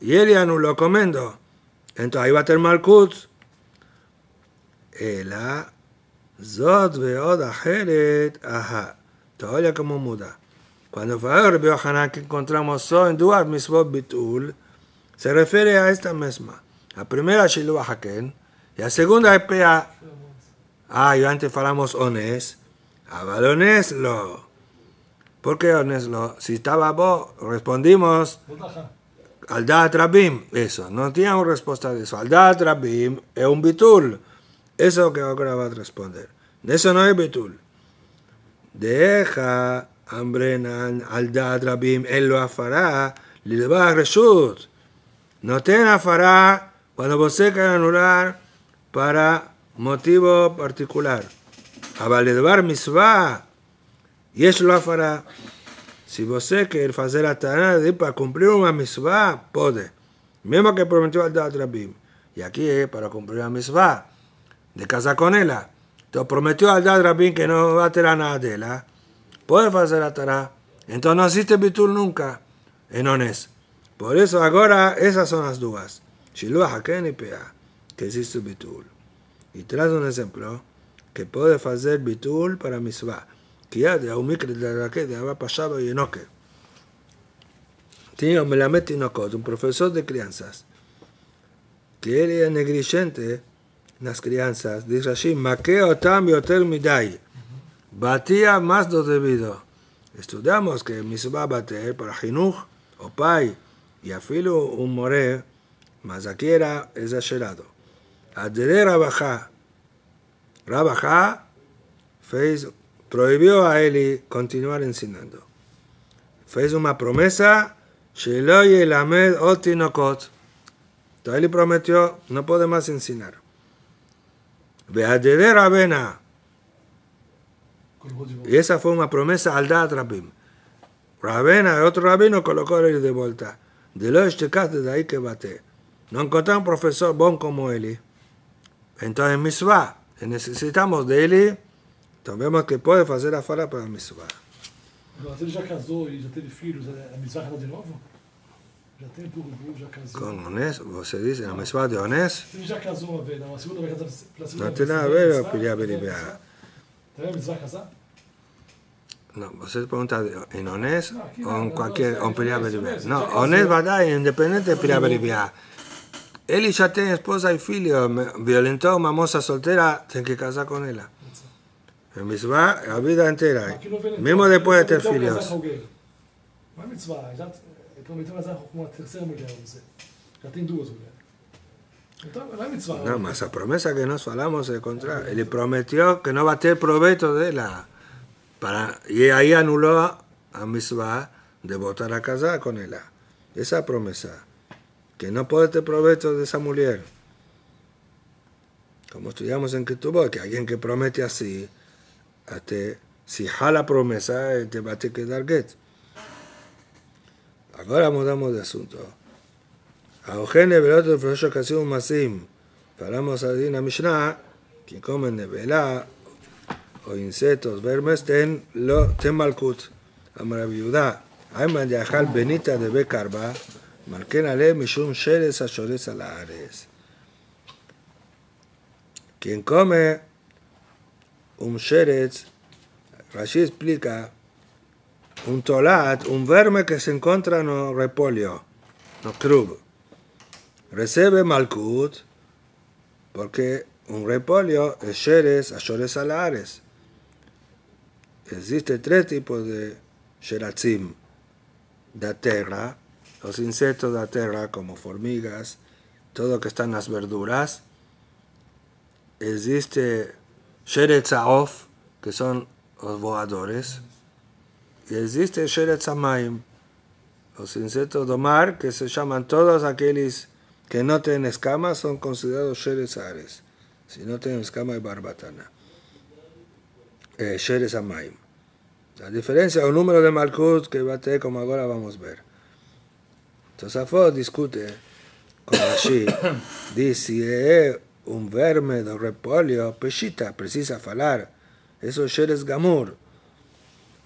y él anuló comiendo. Entonces ahí va a tener Malkut. Ela, Zot veod ajeret, ajá. Todavía como muda. Cuando fue Rabbi Yohanan que encontramos en dos misbot bitul, se refiere a esta misma. La primera Shilu Haken, y la segunda es. Ah, yo antes falamos Ones. Abal Ones lo. ¿Por qué Ones lo? Si estaba vos, respondimos al Rabim. Eso, no teníamos respuesta de eso. Al Rabim es un bitul. Eso es lo que ahora va a responder. Eso no es bitul. Deja Ambrenan al Dat Rabim, él lo afará, le va a reshut. No ten afará cuando vos se quiere anular para motivo particular. Avalidvar misvah, y eso lo afará. Si você quer fazer a tarefa de para cumprir uma mitzvah, pode. Mesmo que prometeu al Dat Rabim. Aqui é para cumprir a mitzvah, de casa con ella. Ah. Te prometió al Dad Rabin que no va a tirar nada de ella. Ah. Puedes hacer la tara. Entonces no hiciste Bitul nunca. Enones. Por eso ahora esas son las dudas. Shiluah Haken y Pea. Que hiciste Bitul. Y tras un ejemplo. Que puede hacer Bitul para Misvah. Que ya de Aumikre de la que de Abba Pashaba y Enoque. Tenía un Melamet un profesor de crianzas. Que él era negligente nas crianças, diz Rashi, maquea otam yoter midai, batia mais do devido. Estudamos que mitzvah bater para chinuch, o pai, e afilo um more, mas aqui era exagerado. Adere Rabajá, Rabajá fez prohibió a Eli continuar enseñando. Fez una promesa, Shelo Yelamed Otinokot. Entonces Eli prometió, no puede más enseñar. De volta. Y esa fue una promesa al Dat Rabim. Rabena, otro rabino, colocó Eli de vuelta. De lo de ahí que bate. No encontré un profesor bon como Eli. Entonces, Misvah, necesitamos de. Então vemos que pode fazer a fala para. Agora, se ele já casou e já teve filhos, a casar de novo? Já tem o Gugu, já casou. Com Onés, você diz, a mitzvah de Onés, ele já casou uma vez, não, a segunda vai casar pela segunda não vez. tem nada a ver com? Também mitzvah casar? Não, você pergunta de- em Onés não, ou em Piriá casou. Onés vai dar independente de Piriá Beribiá. Ele já tem esposa e filho, me- violentou uma moça solteira, tem que casar com ela. A mitzvah é a vida no Venezuela, mesmo depois de casar filhos. com alguém. Não é mitzvah, já ele prometeu casar com uma terceira mulher, você. Já tem duas mulheres. Então, não é mitzvah. Não, mas a promessa que nós falamos é contra. Ele prometeu que não vai ter proveito dela. Para, e aí anulou a mitzvah de voltar a casar com ela. Essa é a promessa. Que não pode ter proveito dessa mulher. Como estudamos em Ketubot, que alguém que promete assim, até se jala a promessa, ele te vai ter que dar get. Ahora mudamos de asunto. Aojene velato proceso casi un masim. Paramos a la Mishnah, quien come nevela o insectos vermes ten lo temalkut. Amaraviuda. Ayman de ajal benita de becarba. מרכן עליהם משום שרס השורס על הארץ. כנקומה ומשרץ, רש"י הספליקה un tolat, un verme que se encuentra no repolio, no crub. Recibe malkut, porque un repolio es sheres, ashores alares. Existe tres tipos de sheratzim. De tierra, los insectos de tierra, como formigas, todo lo que está en las verduras. Existe sheretzaof, que son los voladores. Y existe sheretzamayim, los insectos do mar, que se llaman todos aquellos que no tienen escamas, son considerados sheretzares. Si no tienen escama, es barbatana. Eh, sheretzamayim. La diferencia, el número de Malkut que va a tener, como ahora vamos a ver. Tosafot discute con Rashi, dice si es un verme de repolio, peshita, precisa falar. Eso es Sheres Gamur.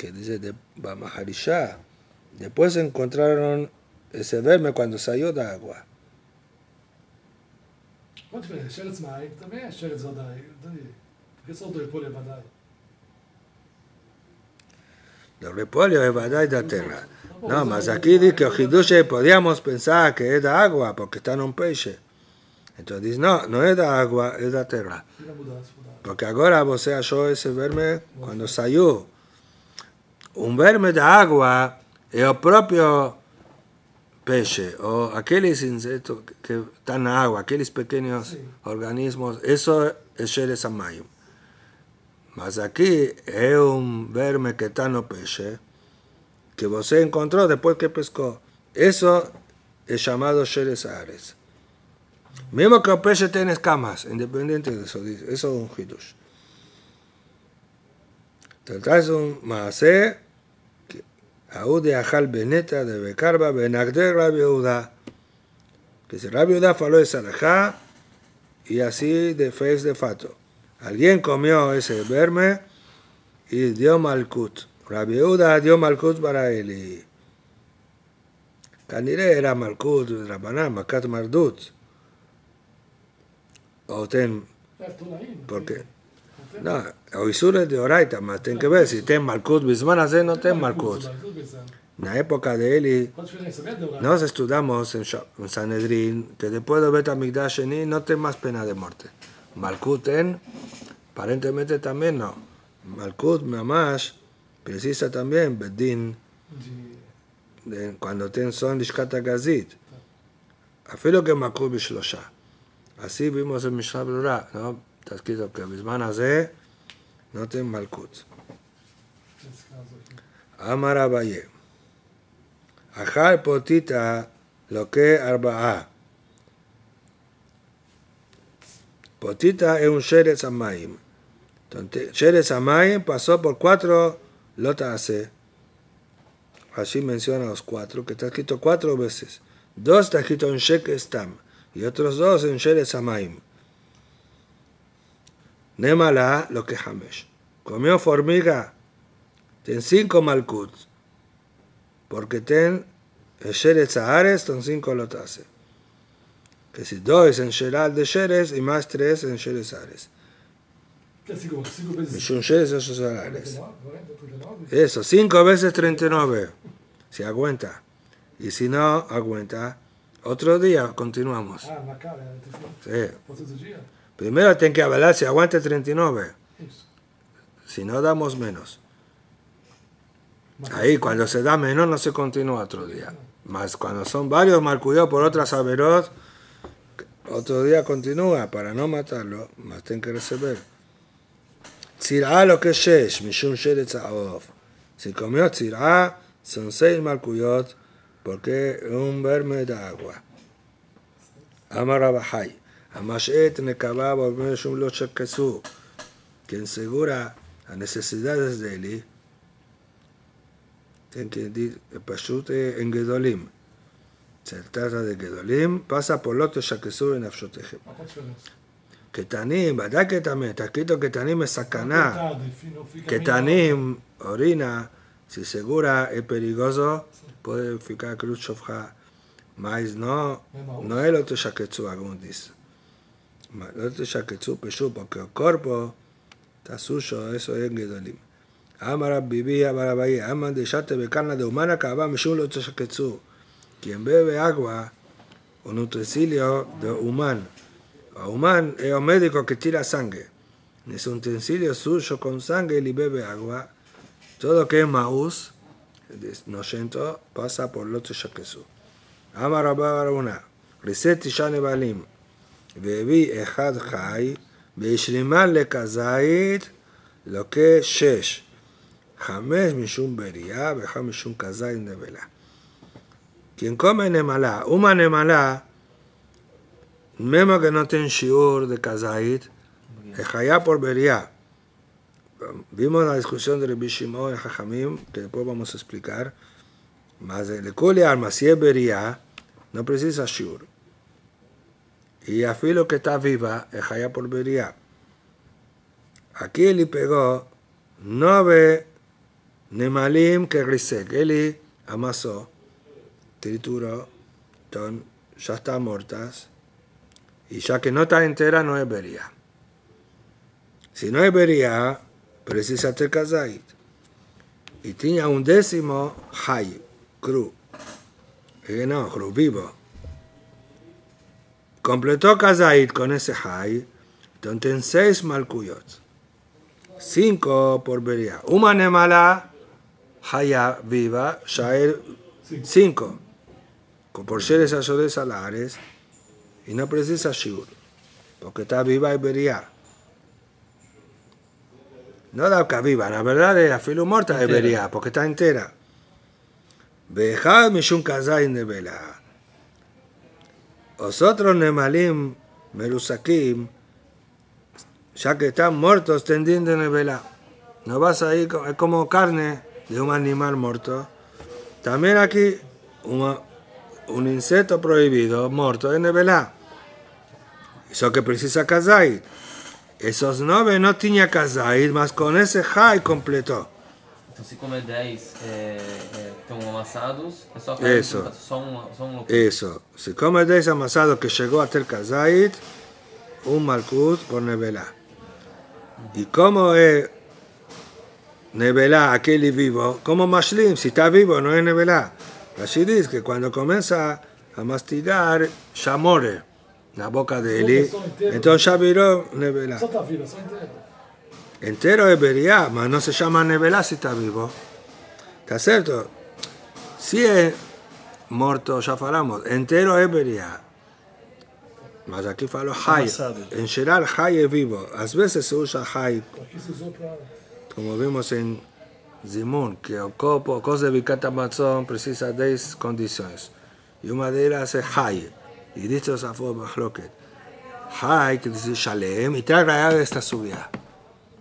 que dice de Maharisha. Después encontraron ese verme cuando salió de agua. Lo repolio es Badai de tierra. No, más aquí dice que Ojidushe podíamos pensar que era agua porque está en un peixe. Entonces dice, no, no era agua, era tierra. Porque ahora vos halló ese verme cuando salió. Um verme de água é o próprio peixe, ou aqueles insetos que estão na água, aqueles pequenos Sim. organismos, isso é Sheres Amayim. Mas aqui é um verme que está no peixe, que você encontrou depois que pescou. Isso é chamado Sheres Ares. Mesmo que o peixe tenha escamas, independente disso, diz, isso é um hidush. Tratás un maase, que aún de ajal beneta de becarba benagde Rabbi Yehuda. Que si Rabbi Yehuda faló esa alajá, y así de fe es de fato. Alguien comió ese verme y dio malkut. Rabbi Yehuda dio malkut para él y כנראה era malkut de Rabbanan, makat mardut. O ten זה תולעים. porque No, o Isur es de Oraita, más ten que ver si ten Malkut, Bisman hace no ten Malkut. En la época de Eli, יכול להיות שזה באמת דאורייתא. nos estudiamos en, Sha- en Sanedrín que después de Bet Amigdash Sheni no ten más pena de muerte. Malkut ten, aparentemente también no. Malkut Mamash precisa también Bedín de- cuando ten son Lishkata Gazit. Afilo que Malkut Bishlosha. Así vimos en Mishnah Brura, ¿no? Está escrito que Bisman hace no ten Malkut. אמר אביי, אכל פוטיטה לוקה ארבעה. Potita es un Sheretz Amayim. Entonces, Sheretz Amayim pasó por cuatro lotas. Así menciona los cuatro, que está escrito cuatro veces. Dos está escrito en Shek Stam y otros dos en Sheretz Amayim. Nemala lo que Hamesh. Comió formiga. Ten cinco malkut. Porque ten Sheretz Ares, son cinco lotase. Que si dos en Sheral de Sheres y más tres en Sheretz Ares. Eso, cinco veces 39. Si aguanta. Y si no aguanta, otro día continuamos. Ah, sí. Primero tienen que avalar si aguanta 39. Si no, damos menos. Ahí, cuando se da menos, no se continúa otro día. Más cuando son varios marcuyó por otras averos, otro día continúa para no matarlo, más tienen que recibir. Tzirá lo que shesh, mishum Si comió tzirá, son seis marcuyot, porque un verme de agua. Amarabahai. Amayet Nekababa un Locha Kazú, quien segura las necesidades de él, en Gedolim. Se trata de Gedolim, pasa por Loto Shakesú en Afshotejem. קטנים, בדק את המת, תקליטו קטנים מסכנה. קטנים, אורינה, si segura es peligroso, puede ficar cruz shofja. Mas no, no es lo que Shaketsu dice. cuerpo está suyo, eso es Gedolim. Amara Bibi, Amara Bayi, Aman de Shate Becana de Humana, Kaba Mishulo Tshaketsu. Quien bebe agua, un utensilio de humano. Humán es un médico que tira sangre. Es un utensilio suyo con sangre y bebe agua. Todo que es maús, nocento, pasa por lo Tshaketsu. Amara Babaruna, Riseti Shane Balim. והביא אחד חי, והשלימה לכזית לוקה שש. חמש משום בריאה ואחד משום כזית נבלה. כי במקום הנמלה, אומה נמלה, ממה גנותן שיעור דכזית, החיה פור בריאה. וימון הדיסקוסיון רבי שמעון החכמים, פה במוסס פליקר, מה זה? לכל יער מסיה בריאה, נו פרסיס השיעור. Y afilo que está viva, es por beria. Aquí él pegó nueve nemalim que risek. Él amasó, trituró, ton, ya están muertas. Y ya que no está entera, no es beria. Si no es beria, precisa ter kazait. Y tenía un décimo hay, cru. Que no, cru, vivo. Completó kazait con ese hay, entonces seis malkuyot. Cinco por beria. Una nemala, haya viva, shaer cinco. Por ser esas de salares, y no precisa shiur, porque está viva y beria. No da viva, la verdad es afilo muerta de beria, porque está entera. Veja mishun kazain de vela. Nosotros nemalim merusakim, ya que están muertos, tendiendo en vela. No vas ahí, como carne de un animal muerto. También aquí una- un insecto prohibido, muerto en vela. Eso que precisa kazait. Esos nueve no tenía kazait, mas con ese jai completó. Então se comer 10 é, é, estão amassados, é só Isso. só um, só um louco. Eso. Si come de ese amasado que llegó a ter kazait, un malkut por nevela. Y como es nevela aquel vivo, como mashlim, si está vivo no es nevela. Así dice que cuando comienza a mastigar, ya muere la boca de él. Entonces ya viró nevela. Só tá viva, só inteira. Entero es beria, mas no se llama nevela si está vivo. ¿Está cierto? Si es muerto, ya falamos, entero es beria. Mas aquí falo hay. En general, hay es vivo. A veces se usa hay, como vimos en Zimun, que el copo, cosa de Bicata Matzón precisa 10 condiciones. Y una de ellas es hay. Y dicho esa forma. Hay, que dice Shalem, y trae de esta subida.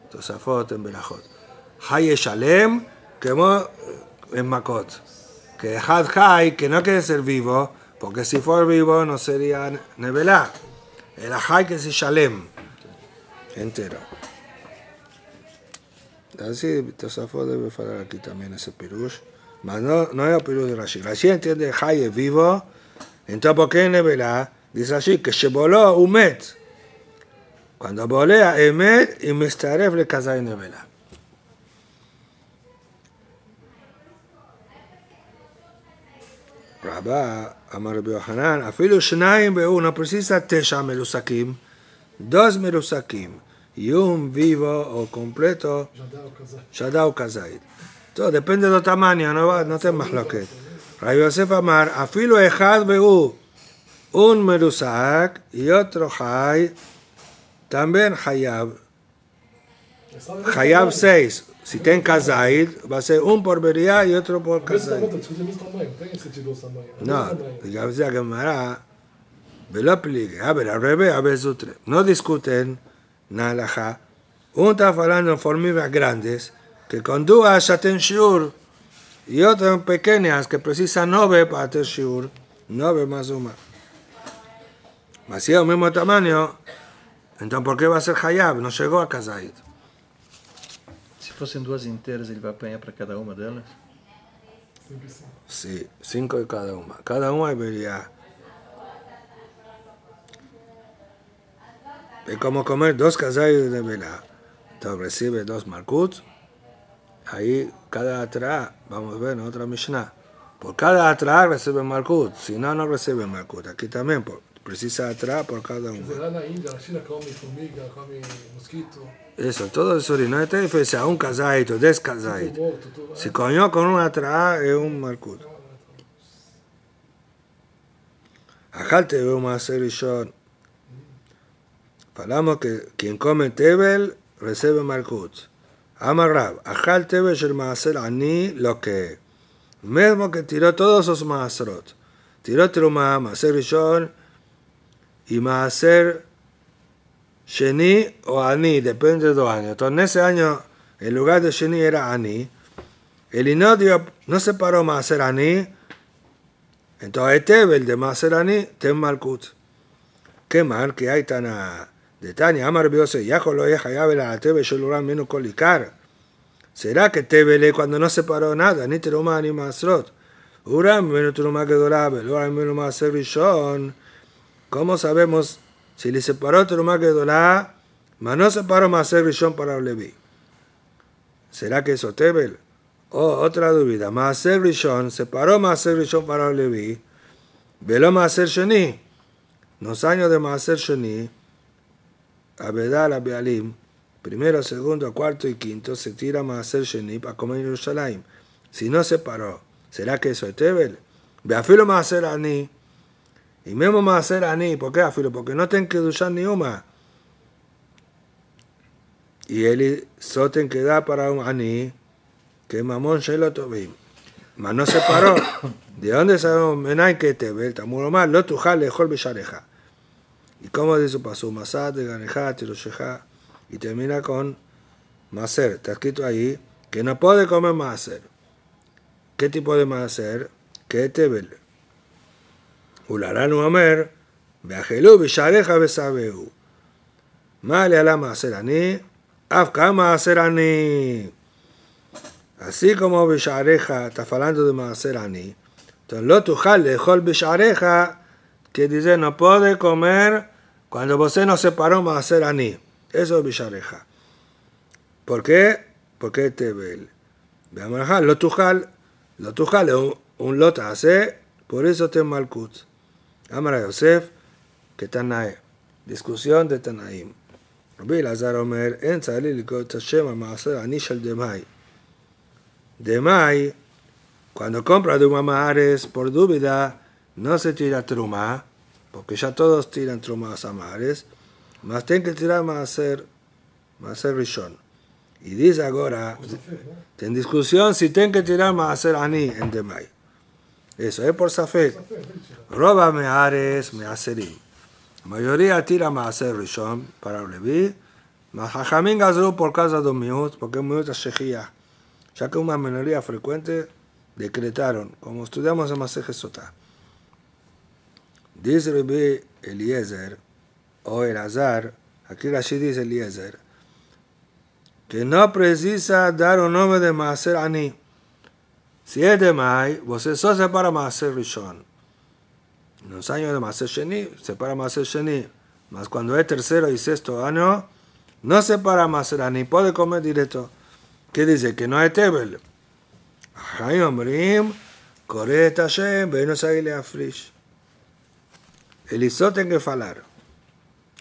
תוספות הן בלחות. חי ישלם כמו en Makot. Que אחד חי, que no quiere ser vivo, porque si fuera vivo no sería nevelá. El חי que se shalem. Entero. Así Tosafot debe hablar aquí también ese pirush. Mas no, no es el pirush de Rashi. Rashi entiende Jai es vivo. Entonces, ¿por qué nevelá? Dice Rashi que se voló Quando הבולע אמת, היא מצטרף לכזי נבלה. רבה, אמר רבי יוחנן, אפילו שניים באו נפרסיסה תשע מלוסקים, דוז מלוסקים, יום ויבו או קומפלטו, שדה או כזית. טוב, דפנדד אותה מניה, נותן מחלוקת. רבי יוסף אמר, אפילו אחד והוא און מלוסק, יותרו חי, También Hayab. Hayab 6. Si ten Kazaid, va a ser un por Beria y otro por Kazaid. No, ya decía Gemara, lo aplique. A ver, al revés, a ver, sutre. No discuten, Nalaja. Un está hablando en formigas grandes, que con dudas ya ten Shur, y otras en pequeñas, que precisan 9 para ten Shur. 9 más 1. Mas si es el mismo tamaño, entonces ¿por qué va a ser hayab? No llegó a kazait. Se fossem duas inteiras, ele vai apanhar para cada uma delas? Sempre assim. Sí, cinco de cada una. Cada una debería. Es como comer dos casallos de vela. Entonces recibe dos malkut. Ahí cada atrás, vamos a ver en otra Mishnah. Por cada atrás recibe malkut. Si no, no recibe malkut. Aquí también, por, precisa atrás por cada uno. Eso, todo eso. No hay diferencia. Un casallo, des tudo. Si coñó con un atrás es un malkut. Ajal Tebel un Maaser Rishon. Falamos que quien come Tebel recibe Malkut. Amarrab, Ajal Tebel Shel Maaser Ani lo que mismo que tiró todos esos Maaserot. Tiró Trumah, Maaser Rishon y Maaser Sheni o Ani, depende de dos años. Entonces en ese año, en lugar de Sheni era Ani. El inodio no se paró Maaser Ani. Entonces Tebel de Maaser Ani, Tem Malkut. Qué mal que hay tan a... De Tania, Amar Biose, Yajo lo deja ya ver a Tebel, yo lo menos colicar. ¿Será que Tebel cuando no se paró nada, ni Teruma ni Masrot? Uram menos Teruma que Dorabe, Uram menos Maaser Rishon. ¿Cómo sabemos si le separó Teruma que Dorá, mas no separó Maaser Rishon para Levi? ¿Será que eso Tebel? Oh, otra duda. Maaser Rishon, separó Maaser Rishon para Levi, veló Maaser Sheni. Los años de Maaser Sheni, Abedal, Abealim, primero, segundo, cuarto y quinto, se tira Maaser Sheni para comer Jerusalén. Si no separó, ¿será que eso es Tebel? Beafilo Maaser Ani. Y mismo Maaser Ani, ¿por qué? Porque no tienen que duchar ni una. Y él soten que da para un que Mamón Shelo Tobim. Mas no se paró. ¿De dónde sabemos? Menay que Tebel, Tamuro mal, lo tujal lejol bishareja. ¿Y cómo dice pasó? Masad, de Ganeja, Tirosheja. Y termina con Maser. Está escrito ahí que no puede comer Maser. ¿Qué tipo de Maser? Que es Tebel. Ularanu Omer, Beajelú, Bishareja, Besabeu. Male ala Maser Ani, Afka Maser Ani. Así como Bishareja está hablando de Maser Ani. Entonces, lo tujal lejol Bishareja, que dice no puede comer cuando você no separó Maser Ani. Eso es Bishareja. ¿Por qué? Porque es Tebel. Veamos lo tujal, lo tujal es un, un lot hace, por eso te malkut. Amara Yosef, que Tanae. Discusión de Tanaim. Rabbi Lazar Omer, en tzali likot Hashem al Maaser Ani shel Demai. Demai, cuando compra de Mamares por dúvida, no se tira truma, porque ya todos tiran trumas amares, mas tienen que tirar Maaser, Maaser Rishon. Y dice ahora, en discusión si tienen que tirar Maaser Ani en Demai. Eso es por Safek. Roba Meares, Measerim. La mayoría tira Maaser Rishon para Levi, mas Jajamín Gazru por causa de miut, porque miut es Shejía. Ya que una minoría frecuente decretaron, como estudiamos en Maseje Sotá. Dice Rabbi Eliezer, o Elazar, aquí Rashi dice Eliezer, que no precisa dar un nombre de Maaser Ani. 7 de May, você só separa Maser Rishon. Los años de Maser Sheni, separa Maser Sheni. Mas cuando es tercero y sexto año, no separa Maser ni puede comer directo. ¿Qué dice? Que no es Tebel. Hay hombrim, coreta Hashem, venos a Frish. Elisó tiene que falar.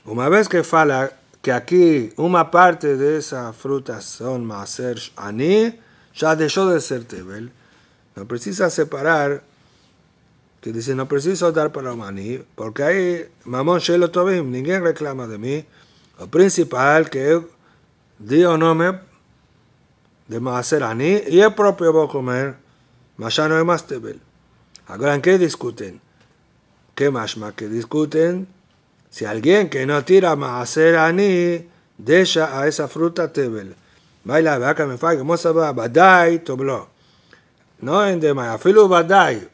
Una vez que fala que aquí una parte de esas frutas son Maser Ani, ya dejó de ser Tebel. No precisa separar, que dice, no preciso dar para un maní, porque ahí, mamón shelo tobim, ninguém reclama de mí. Lo principal que dio nombre de maser ani, y el propio voy a comer, mas ya no es más tebel. Ahora, ¿en qué discuten? ¿Qué más más que discuten? Si alguien que no tira maaser ani, deja a esa fruta tebel. Baila, vaca me como se va, badai, toblo. No en demai, afilu badai.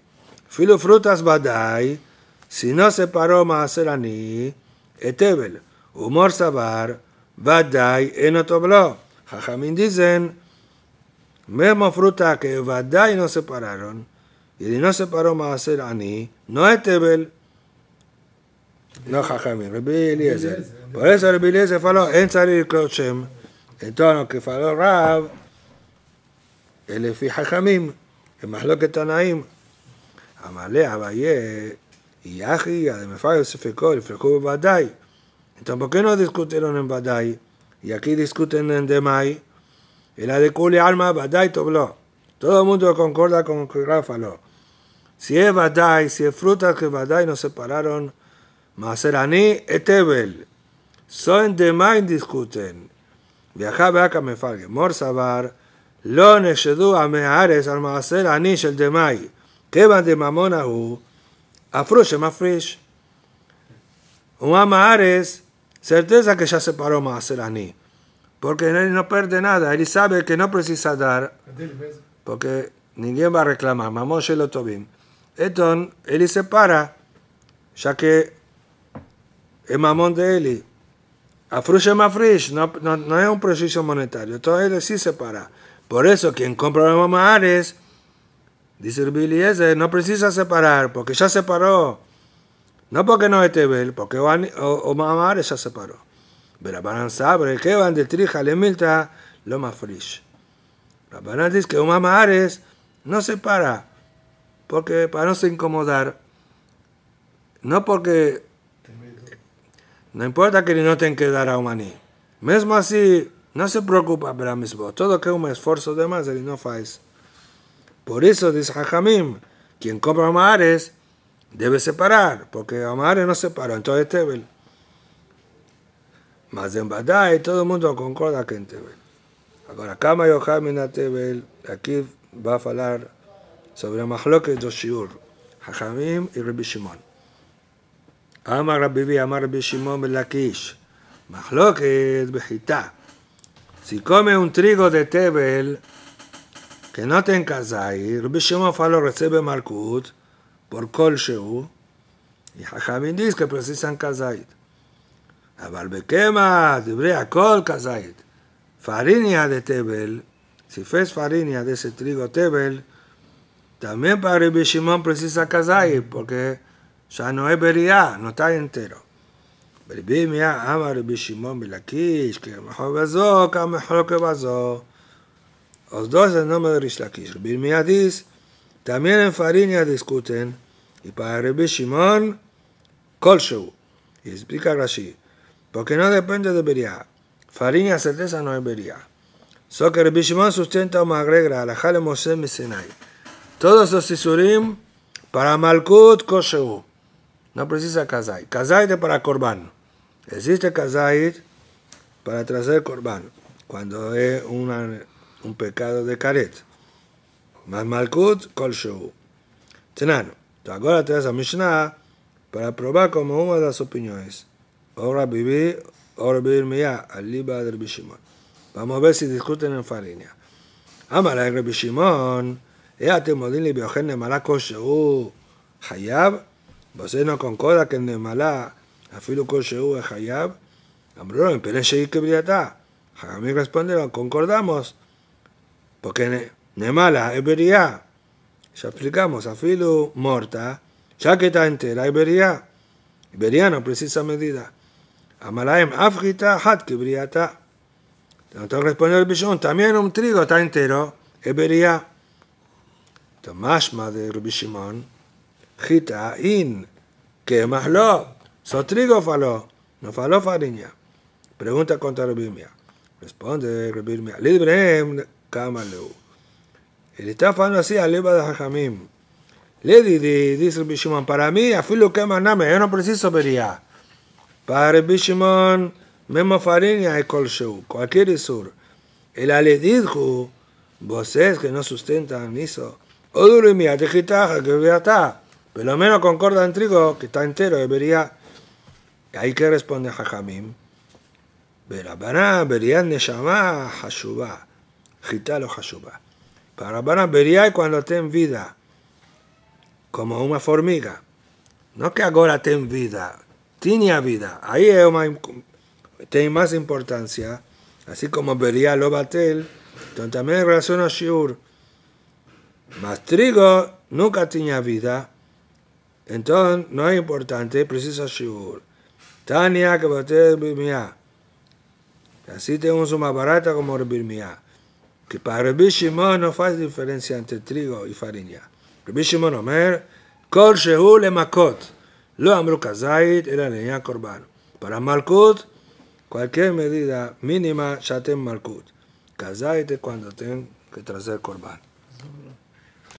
Filu frutas badai, si no se paró maaser ani, etebel. Humor sabar, badai, eno toblo. Jajamín dicen, mismo fruta que badai no separaron, y no se paró maaser ani, no es tebel. No Jajamín, Rabbi. Por eso Rabbi Eliezer faló, en salir Shem. Entonces que faló Rab, él es Jajamín, lo que Tanaim. Amale, Abaye, y Aji, Ademefay, se fecó, y fecó Badai. Entonces, ¿por qué no discutieron en Badai? Y aquí discuten en Demai. Y la de Kuli Alma, Badai, Toblo. Todo el mundo concorda con lo que Rab faló. Si es Badai, si es frutas que Badai nos separaron, Maserani etebel. Son de más discuten. Viajaba acá me falgue. Morsabar, lo neshedu a mehares al maaser ani shel demai. כיוון דממון ההוא, הפרוש שמפריש. Umama Ares, certeza que ya separó Maaser Ani. Porque él no pierde nada, él sabe que no precisa dar, גדל באיזה... porque ninguém va a reclamar, mamón lo tobim. Entonces, él separa, ya que es mamón de él. Afrush es mafrish, no, no, no es un prejuicio monetario, entonces él sí separa. Por eso, quien compra la mamá Ares, dice el Eliezer, no precisa separar, porque ya separó. No porque no es Tebel, porque o, Ani- o, o mamá Ares ya separó. Pero Rabbanan sabe que van de trija le milta lo mafrish. Rabbanan dice que un mamá Ares no separa, porque para no se incomodar, no porque no importa que no tenga que dar a un maní. Mesmo así, no se preocupa para mismo. Todo que es un esfuerzo de más, él no faz. Por eso dice Jajamim, quien compra amares debe separar, porque amares no separa, entonces Tebel. Más en Badai, todo el mundo concorda que en Tebel. Ahora, Kama Yohamina Tebel, aquí va a hablar sobre Mahloque Doshiur, Jajamim y Rabbi Shimon. Ama Rabbi Amar Rabbi Shimon Belakish, Mahloque Bejitá. Si come un trigo de tebel que no tenga zay, רבי שמעון fallo recibe malkut por כלשהו, y חכמים dice que precisan kazait. אבל בקמח, דברי הכל kazait. Farinha de tebel, si fes farinha de ese trigo tebel, también para Rabbi Shimon precisa kazait, porque ya no es beria, no está entero. Rabbi Mea Amar Rabbi Shimon Belakish, que Mejor que Mejor que Bazó. Los dos en nombre de Rish Lakish. Rabbi Mea dice, también en Farinia discuten, y para Rabbi Shimon, Kolshu. Y explica Rashi, porque no depende de Beria. Farinia certeza no es Beria. Solo que Rabbi Shimon sustenta una regla, la Jale Moshe Mesenai. Todos los Isurim para Malkut Koshu. No precisa kazait. Kazait es para korban. Existe kazait para traer korban. Cuando es una, un pecado de caret. Más malkut kol shehu. Tenano. Ahora traes a Mishnah para probar como una de las opiniones. Ahora viví, ahora vivir mía, al liba de Rabbi Shimon. Vamos a ver si discuten en Farinia. Amala Rabbi Shimon, ea te modin li biochen nemala kol shehu, hayab, Vosé no concorda que en Nemalá, afilu kosheu hayab, ambrón, empelé sheik kebriatá. Jajamí respondieron, concordamos, porque Nemala es vería. Ya explicamos, afilu morta, ya que está entera, es vería. Vería no precisa medida. Amalaem afrita hat kebriatá. Entonces respondió el billón, también un trigo está entero, es vería. Tomashma de Rabbi Shimon, Gita in, que más lo, so trigo faló, no faló fariña. Pregunta contra Rabbi Mia. Responde Rabbi Mia, Librem Kamaleu. Él está falando así a leva de Jajamim. Le di, di, dice Rabbi Shimon, para mí, afilo que maname, yo no preciso vería. Para Rabbi Shimon, mismo fariña es colsheu, cualquier isur. El aledidju, voces que no sustentan eso. O duro mía, te gitaja, que vea está. Pero menos concorda en trigo, que está entero, debería. Ahí que responde Jajamim. Berabana, vería neshama, hashuba. Gitalo hashuba. Para Rabbanan, vería cuando ten vida, como una formiga. No que ahora ten vida, tenía vida. Ahí es más, tiene más importancia. Así como vería lo batel, entonces también en relación a Shiur. Mas trigo nunca tenía vida. Entonces no es importante, precisa Shiur. Tania que batel birmia. Así tenemos una barata como birmia. Que para Rabbi Shimon no hace diferencia entre trigo y farina. Rabbi Shimon Omer, Kol Shehu le Makot. Lo amru kazait era leña korban. Para Malkut, cualquier medida mínima ya ten Malkut. Kazait es cuando ten que traer korban.